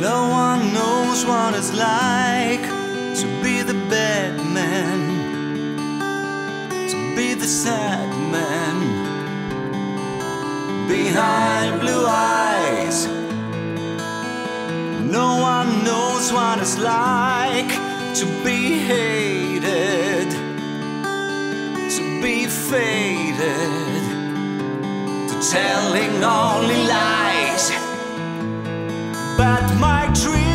knows what it's like to be the bad man, to be the sad man behind blue eyes. No one knows what it's like to be hated, to be faded, to telling only lies. But my dreams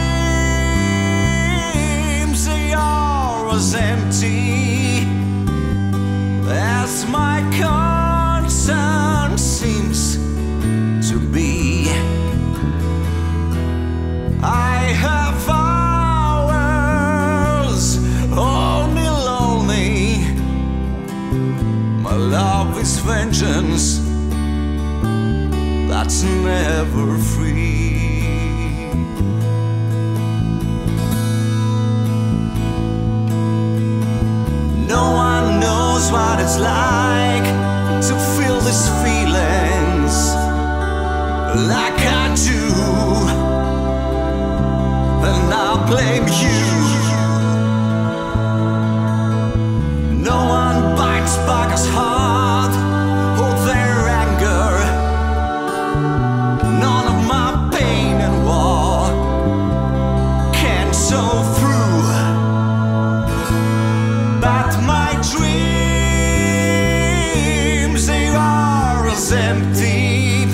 they are as empty as my conscience seems to be. I have hours only lonely. My love is vengeance that's never free. What it's like to feel these feelings like I do. And I blame you. No one bites back as empty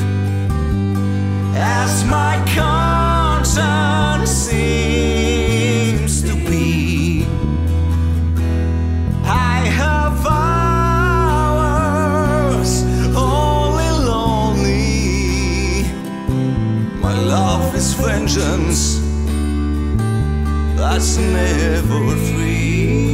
as my conscience seems to be. I have hours only lonely. My love is vengeance that's never free.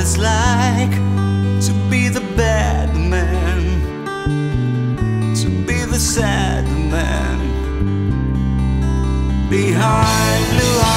It's like to be the bad man, to be the sad man behind blue eyes.